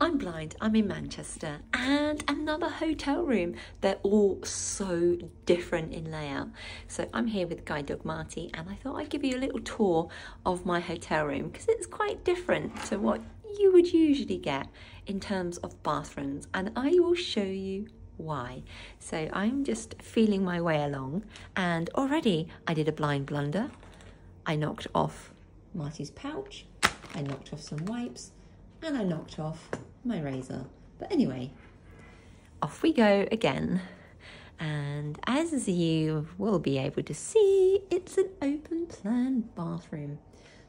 I'm blind, I'm in Manchester, and another hotel room. They're all so different in layout. So I'm here with Guide Dog Marty, and I thought I'd give you a little tour of my hotel room because it's quite different to what you would usually get in terms of bathrooms, and I will show you why. So I'm just feeling my way along, and already I did a blind blunder. I knocked off Marty's pouch, I knocked off some wipes, and I knocked off my razor. But anyway, off we go again. And as you will be able to see, it's an open plan bathroom.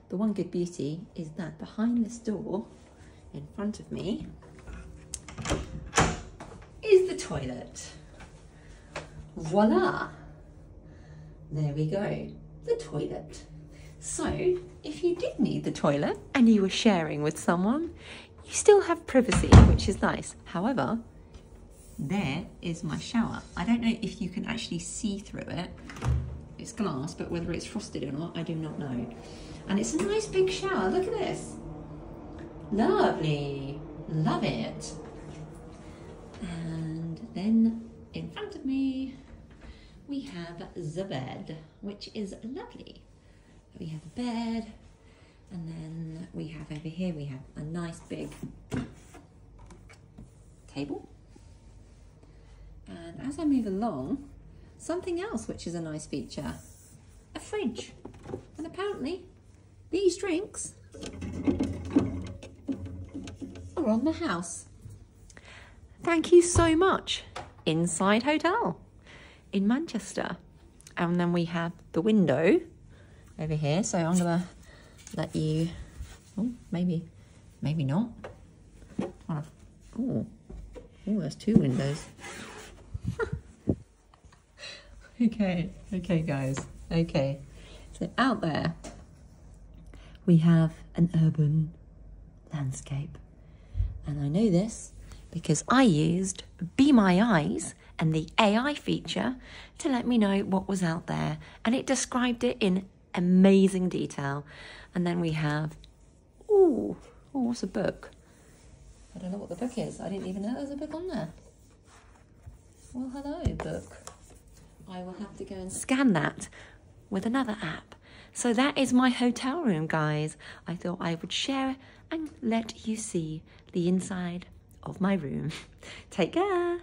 The one good beauty is that behind this door, in front of me, is the toilet. Voila! There we go, the toilet. So, if you did need the toilet and you were sharing with someone, you still have privacy, which is nice. However, there is my shower. I don't know if you can actually see through it. It's glass, but whether it's frosted or not, I do not know. And it's a nice big shower. Look at this. Lovely. Love it. And then in front of me, we have the bed, which is lovely we have a bed, and then we have over here, we have a nice big table. And as I move along, something else which is a nice feature, a fridge. And apparently these drinks are on the house. Thank you so much. INNSiDE Hotel in Manchester. And then we have the window over here. So I'm gonna let you, oh, maybe, maybe not. Oh, oh, there's two windows. okay, okay guys, okay. So out there, we have an urban landscape. And I know this because I used Be My Eyes and the AI feature to let me know what was out there. And it described it in amazing detail. And then we have, ooh, oh, what's a book? I don't know what the book is. I didn't even know there was a book on there. Well, hello, book. I will have to go and scan that with another app. So that is my hotel room, guys. I thought I would share and let you see the inside of my room. Take care.